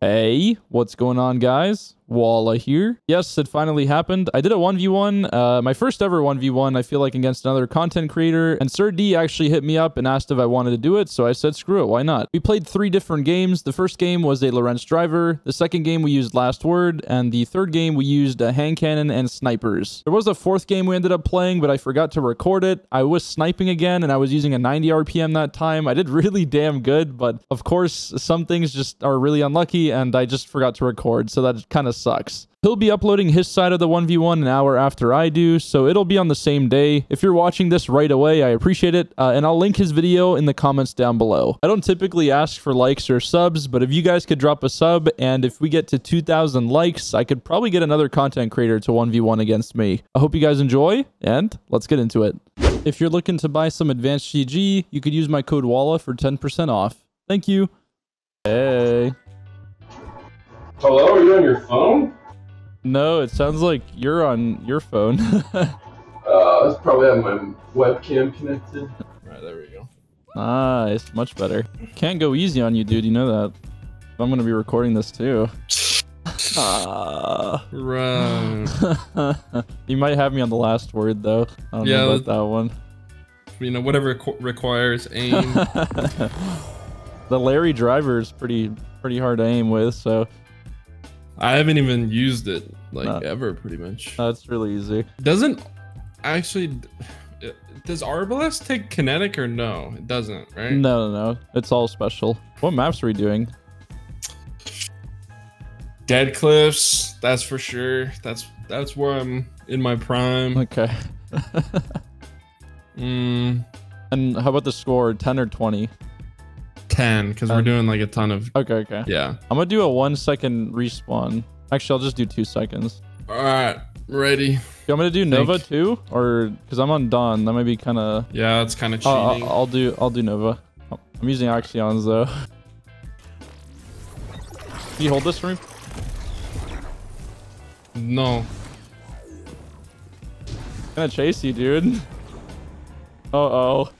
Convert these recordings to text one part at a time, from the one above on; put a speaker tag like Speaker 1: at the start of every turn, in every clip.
Speaker 1: Hey, what's going on, guys? Wallah here. Yes, it finally happened. I did a 1v1, uh, my first ever 1v1, I feel like, against another content creator, and SirD actually hit me up and asked if I wanted to do it, so I said, screw it, why not? We played three different games. The first game was a Lorentz driver, the second game we used Last Word, and the third game we used a hand cannon and snipers. There was a fourth game we ended up playing, but I forgot to record it. I was sniping again, and I was using a 90 RPM that time. I did really damn good, but of course, some things just are really unlucky, and I just forgot to record, so that kind of sucks. He'll be uploading his side of the 1v1 an hour after I do, so it'll be on the same day. If you're watching this right away, I appreciate it, uh, and I'll link his video in the comments down below. I don't typically ask for likes or subs, but if you guys could drop a sub, and if we get to 2,000 likes, I could probably get another content creator to 1v1 against me. I hope you guys enjoy, and let's get into it. If you're looking to buy some advanced GG, you could use my code WALLAH for 10% off. Thank you. Hey.
Speaker 2: Hello, are you on your phone?
Speaker 1: No, it sounds like you're on your phone.
Speaker 2: Uh, I probably have my webcam connected. Alright, there we go.
Speaker 1: nice, much better. Can't go easy on you, dude. You know that. I'm gonna be recording this too. Ah.
Speaker 3: Run.
Speaker 1: you might have me on the last word though. I don't
Speaker 3: Yeah,
Speaker 1: know about that one.
Speaker 3: you know, whatever requ- requires aim.
Speaker 1: the Larry driver is pretty pretty hard to aim with, so
Speaker 3: I haven't even used it like ever, pretty much.
Speaker 1: That's really easy.
Speaker 3: Doesn't actually. Does Arbalest take kinetic or no? It doesn't, right?
Speaker 1: No, no, no. It's all special. What maps are we doing?
Speaker 3: Dead Cliffs, that's for sure. That's that's where I'm in my prime.
Speaker 1: Okay.
Speaker 3: mm.
Speaker 1: And how about the score? Ten or twenty?
Speaker 3: 10 because we're
Speaker 1: uh,
Speaker 3: doing like a ton of.
Speaker 1: Okay, okay.
Speaker 3: Yeah.
Speaker 1: I'm going to do a one second respawn. Actually, I'll just do two seconds.
Speaker 3: All right. Ready.
Speaker 1: I'm gonna do Nova too, or because I'm on Dawn, that might be kind of.
Speaker 3: Yeah, that's kind of cheating.
Speaker 1: I'll, I'll, do I'll do Nova. I'm using Axions though. Can you hold this for me?
Speaker 3: No.
Speaker 1: I'm gonna chase you, dude. Uh oh.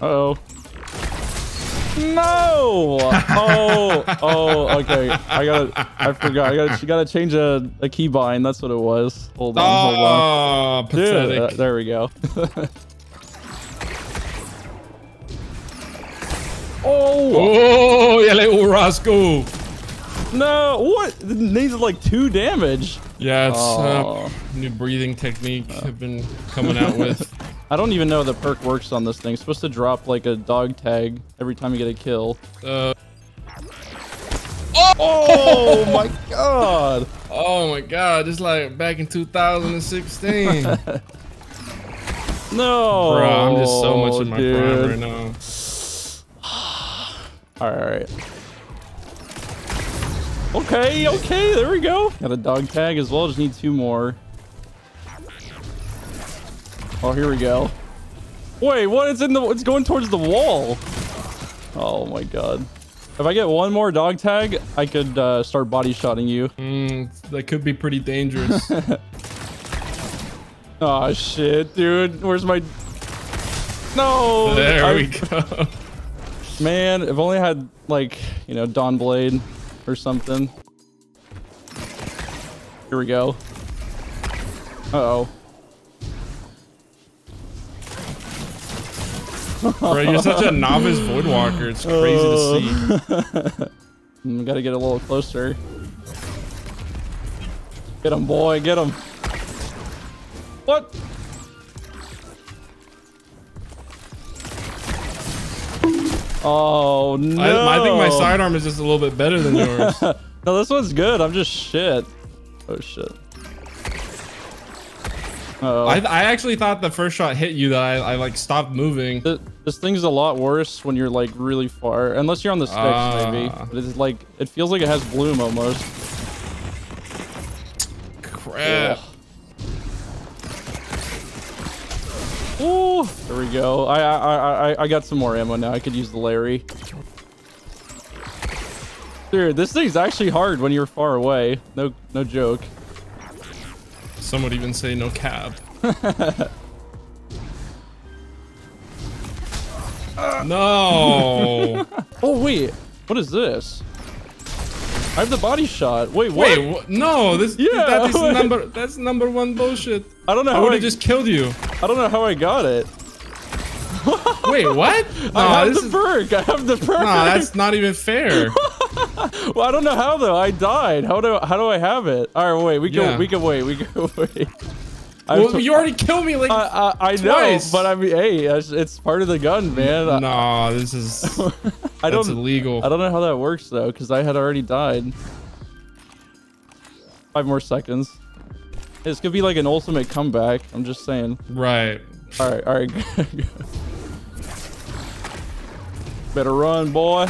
Speaker 1: Uh oh. No! Oh, oh, okay. I gotta, I forgot. I gotta, you gotta change a, a keybind. That's what it was. Hold on, hold on.
Speaker 3: Oh,
Speaker 1: Dude, uh, there we go. oh
Speaker 3: Oh, yeah, little rascal!
Speaker 1: no! What? It needs like two damage.
Speaker 3: Yeah, it's
Speaker 1: Oh.
Speaker 3: uh, new breathing technique I've been coming out with.
Speaker 1: I don't even know the perk works on this thing. It's supposed to drop like a dog tag every time you get a kill.
Speaker 3: Uh,
Speaker 1: Oh my god!
Speaker 3: oh my god, it's like back in 2016.
Speaker 1: no, Bro!
Speaker 3: I'm just so much in my
Speaker 1: dude.
Speaker 3: prime right now.
Speaker 1: Alright. Okay, okay, there we go. Got a dog tag as well. Just need two more. Oh, here we go. Wait, what? It's in the. It's going towards the wall. Oh my god. If I get one more dog tag, I could uh, start body shotting you.
Speaker 3: Mm, that could be pretty dangerous.
Speaker 1: Oh shit, dude. Where's my? No.
Speaker 3: there
Speaker 1: I-
Speaker 3: we go.
Speaker 1: Man, if only I had like you know Dawn Blade or something. Here we go. Uh oh.
Speaker 3: Bro, you're such a novice Voidwalker. It's crazy to see.
Speaker 1: We mm, gotta get a little closer. Get him, boy. Get him. What? Oh no!
Speaker 3: I, I think my sidearm is just a little bit better than yours.
Speaker 1: No, this one's good. I'm just shit. Oh shit. Uh oh.
Speaker 3: I, I actually thought the first shot hit you that I, I like stopped moving.
Speaker 1: Th- This thing's a lot worse when you're like really far, unless you're on the sticks, maybe.
Speaker 3: Ah.
Speaker 1: But it's like it feels like it has bloom almost.
Speaker 3: Crap.
Speaker 1: Ooh, there we go. I, I I I I got some more ammo now. I could use the Larry. Dude, this thing's actually hard when you're far away. No no joke.
Speaker 3: Some would even say no cap. No.
Speaker 1: Oh wait, what is this? I have the body shot. Wait, what?
Speaker 3: Wait, wha- no. This
Speaker 1: Yeah,
Speaker 3: that is
Speaker 1: wait.
Speaker 3: number that's number one bullshit.
Speaker 1: I don't know
Speaker 3: I
Speaker 1: how
Speaker 3: would
Speaker 1: I
Speaker 3: have just killed you.
Speaker 1: I don't know how I got it.
Speaker 3: Wait, what? No,
Speaker 1: I have
Speaker 3: this
Speaker 1: the perk. I have the perk.
Speaker 3: no, that's not even fair.
Speaker 1: well, I don't know how though. I died. How do how do I have it? All right, wait. We can
Speaker 3: Yeah.
Speaker 1: we can wait. We can wait.
Speaker 3: Well, you already killed me like.
Speaker 1: I, I, I know, but I mean, hey, it's, part of the gun, man.
Speaker 3: No, this is
Speaker 1: I don't
Speaker 3: illegal.
Speaker 1: I don't know how that works though, because I had already died. Five more seconds. This could be like an ultimate comeback. I'm just saying.
Speaker 3: Right.
Speaker 1: All right, all right. Better run, boy.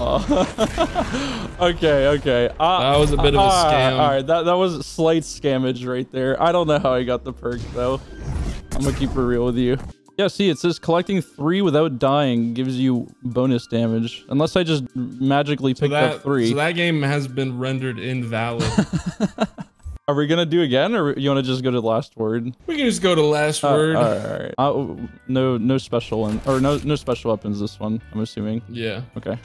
Speaker 1: Uh, okay, okay. Uh,
Speaker 3: That was a bit of a scam.
Speaker 1: All right, that that was slight scammage right there. I don't know how I got the perk though. I'm gonna keep it real with you. Yeah, see, it says collecting three without dying gives you bonus damage, unless I just magically
Speaker 3: So
Speaker 1: picked
Speaker 3: that
Speaker 1: up three.
Speaker 3: so that game has been rendered invalid.
Speaker 1: Are we gonna do again, or you want to just go to the last word?
Speaker 3: we can just go to last
Speaker 1: Uh,
Speaker 3: word.
Speaker 1: all right, all right. Uh, no, no special one, or no, no special weapons. This one, I'm assuming.
Speaker 3: Yeah.
Speaker 1: Okay.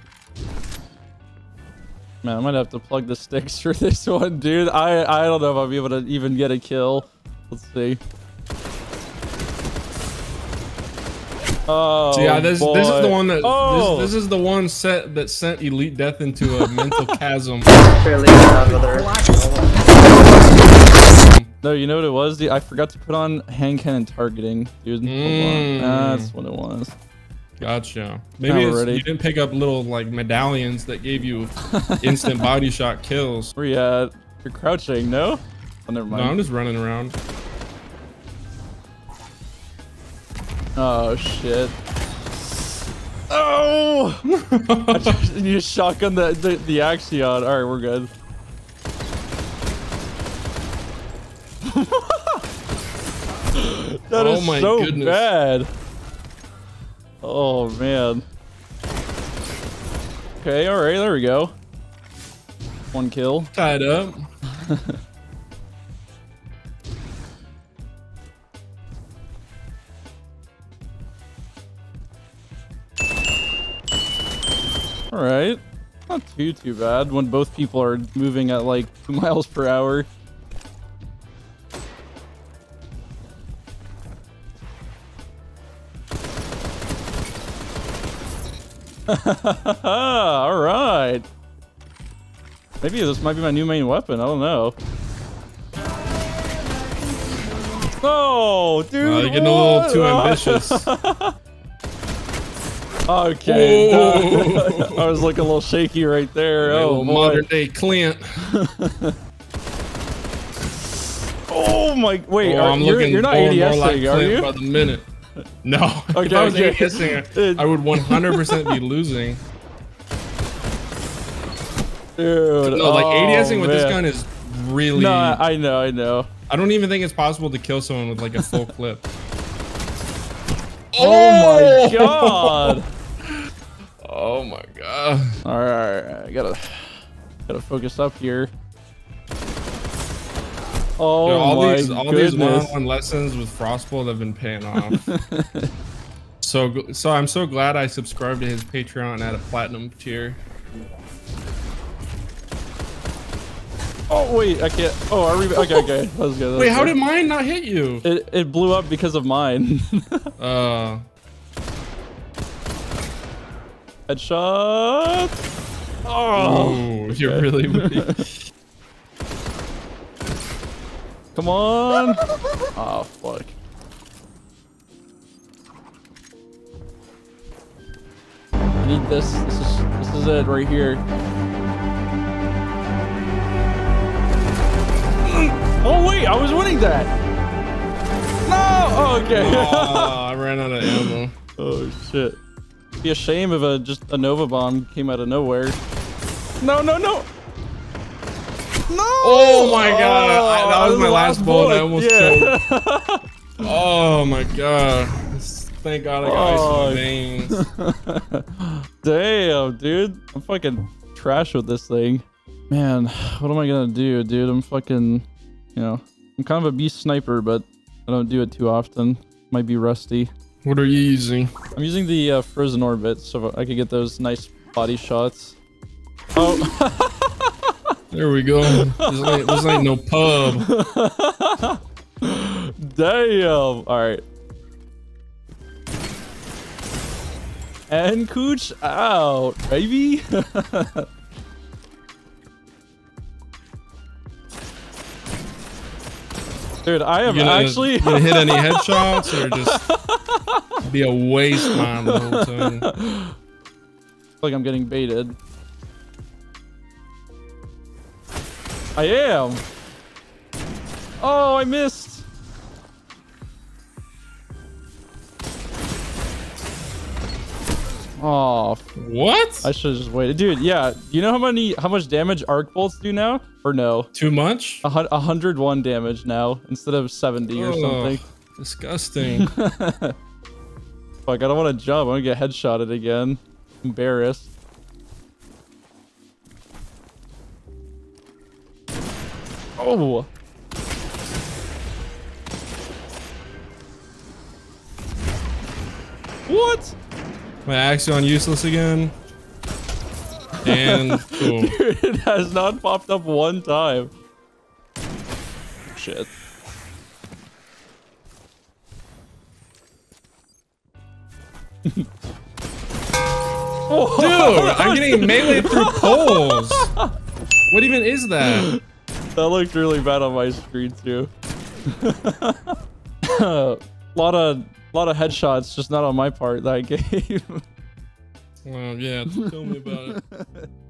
Speaker 1: Man, I might have to plug the sticks for this one, dude. I I don't know if I'll be able to even get a kill. Let's see. Oh,
Speaker 3: So yeah, this this is the one that
Speaker 1: Oh,
Speaker 3: this, this is the one set that sent Elite Death into a mental chasm.
Speaker 4: Fairly down with her.
Speaker 1: no, you know what it was? The, I forgot to put on hand cannon targeting, dude. Hold on.
Speaker 3: Mm.
Speaker 1: That's what it was.
Speaker 3: Gotcha. Maybe you didn't pick up little like medallions that gave you instant body shot kills.
Speaker 1: Where you at? You're crouching, no? Oh, never mind. No.
Speaker 3: I'm just running around.
Speaker 1: Oh shit. Oh! Just, you just shotgun the, the the Axion. All right, we're good. That oh is
Speaker 3: Oh my
Speaker 1: so
Speaker 3: goodness.
Speaker 1: bad. Oh man. Okay, all right, there we go. One kill.
Speaker 3: Tied up.
Speaker 1: All right. Not too too bad when both people are moving at like two miles per hour. All right. Maybe this might be my new main weapon. I don't know. Oh, dude.
Speaker 3: Uh, you're getting a little too ambitious.
Speaker 1: Okay. I was looking a little shaky right there.
Speaker 3: oh,
Speaker 1: Oh, boy.
Speaker 3: modern day Clint.
Speaker 1: Oh my! Wait,
Speaker 3: Oh,
Speaker 1: are,
Speaker 3: I'm
Speaker 1: you're,
Speaker 3: looking
Speaker 1: you're not
Speaker 3: more like
Speaker 1: ADSing, are you?
Speaker 3: by the minute. No. if I was
Speaker 1: okay.
Speaker 3: ADSing, I would 100% be losing.
Speaker 1: Dude,
Speaker 3: No, like
Speaker 1: oh,
Speaker 3: ADSing with this gun is really.
Speaker 1: No, I know, I know.
Speaker 3: I don't even think it's possible to kill someone with like a full clip.
Speaker 1: Oh, oh my god!
Speaker 3: Oh my god.
Speaker 1: All right, all right, I gotta, gotta focus up here. Oh
Speaker 3: Yo, all
Speaker 1: my
Speaker 3: these all these
Speaker 1: goodness!
Speaker 3: one-on-one lessons with Frostbolt have been paying off. so so I'm so glad I subscribed to his Patreon at a platinum tier.
Speaker 1: oh wait, I can't. Oh, I we? Okay, okay, that was good. that
Speaker 3: Wait,
Speaker 1: was
Speaker 3: how
Speaker 1: good.
Speaker 3: did mine not hit you?
Speaker 1: it? It blew up because of mine.
Speaker 3: Uh,
Speaker 1: Headshot. Oh,
Speaker 3: oh, you're really weak.
Speaker 1: Come on! Oh fuck. I need this. This is this is it right here. Mm. Oh wait, I was winning that. No. Oh, okay.
Speaker 3: oh, I ran out of ammo.
Speaker 1: oh shit. Be a shame if a just a Nova bomb came out of nowhere. No, no, no. No.
Speaker 3: Oh my god, I- that was
Speaker 1: the
Speaker 3: my last bullet. I almost
Speaker 1: yeah.
Speaker 3: Oh my god. Thank God I got ice in
Speaker 1: Oh.
Speaker 3: my veins.
Speaker 1: Damn, dude. I'm fucking trash with this thing. Man, what am I gonna do, dude? I'm fucking, you know, I'm kind of a beast sniper, but I don't do it too often. Might be rusty.
Speaker 3: What are you using?
Speaker 1: I'm using the uh, frozen orbit so I could get those nice body shots. Oh,
Speaker 3: There we go. This ain't, this ain't no pub.
Speaker 1: damn! All right. And Cooch out, baby. Dude, I am
Speaker 3: You
Speaker 1: actually.
Speaker 3: you gonna hit any headshots or just be a waste man the whole time?
Speaker 1: like I'm getting baited. I am. Oh, I missed. Oh,
Speaker 3: What?
Speaker 1: I should have just waited, dude. Yeah, do you know how many, how much damage arc bolts do now, or no?
Speaker 3: Too much?
Speaker 1: A hundred one damage now instead of seventy or something.
Speaker 3: Disgusting.
Speaker 1: Fuck, I don't want to jump. I'm gonna get headshotted again. Embarrassed. Oh. What?
Speaker 3: My Axion useless again. And boom.
Speaker 1: it has not popped up one time. Shit.
Speaker 3: Dude, I'm getting melee through poles. What even is that?
Speaker 1: That looked really bad on my screen too. A lot of lot of headshots, just not on my part that game.
Speaker 3: Well, yeah, tell me about it.